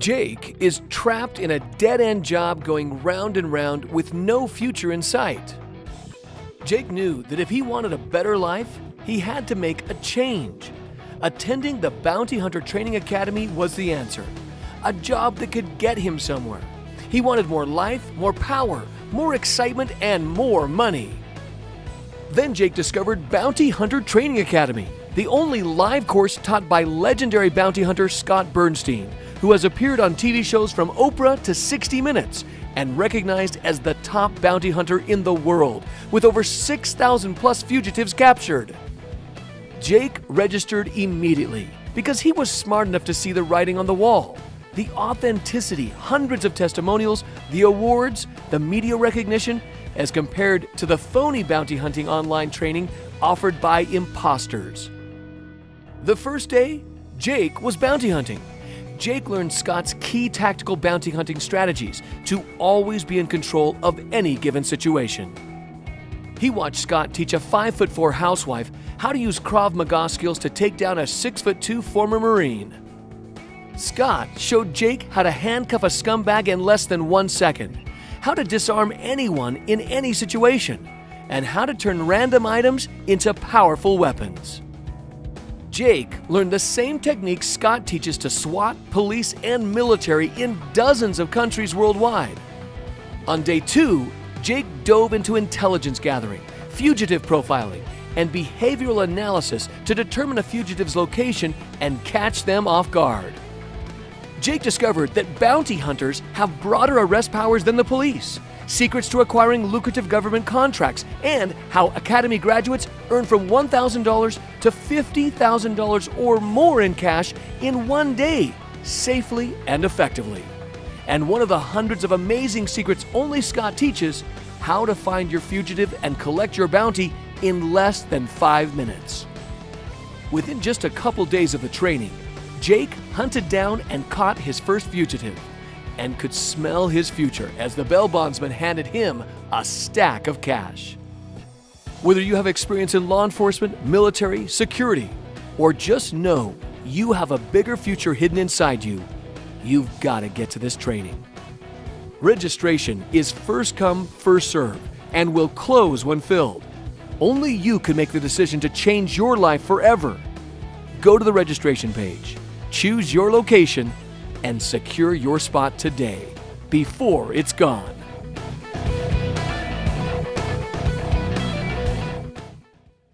Jake is trapped in a dead end job going round and round with no future in sight. Jake knew that if he wanted a better life, he had to make a change. Attending the Bounty Hunter Training Academy was the answer a job that could get him somewhere. He wanted more life, more power, more excitement, and more money. Then Jake discovered Bounty Hunter Training Academy, the only live course taught by legendary bounty hunter Scott Bernstein, who has appeared on TV shows from Oprah to 60 Minutes and recognized as the top bounty hunter in the world, with over 6,000 plus fugitives captured. Jake registered immediately because he was smart enough to see the writing on the wall. The authenticity, hundreds of testimonials, the awards, the media recognition, as compared to the phony bounty hunting online training offered by imposters. The first day, Jake was bounty hunting. Jake learned Scott's key tactical bounty hunting strategies to always be in control of any given situation. He watched Scott teach a 5'4 housewife how to use Krav Maga skills to take down a 6'2 former Marine. Scott showed Jake how to handcuff a scumbag in less than one second, how to disarm anyone in any situation, and how to turn random items into powerful weapons. Jake learned the same techniques Scott teaches to SWAT, police, and military in dozens of countries worldwide. On day two, Jake dove into intelligence gathering, fugitive profiling, and behavioral analysis to determine a fugitive's location and catch them off guard. Jake discovered that bounty hunters have broader arrest powers than the police, secrets to acquiring lucrative government contracts, and how Academy graduates earn from $1,000 to $50,000 or more in cash in one day, safely and effectively. And one of the hundreds of amazing secrets only Scott teaches how to find your fugitive and collect your bounty in less than five minutes. Within just a couple days of the training, Jake hunted down and caught his first fugitive and could smell his future as the bail bondsman handed him a stack of cash. Whether you have experience in law enforcement, military, security, or just know you have a bigger future hidden inside you, you've got to get to this training. Registration is first come, first serve, and will close when filled. Only you can make the decision to change your life forever. Go to the registration page Choose your location and secure your spot today before it's gone.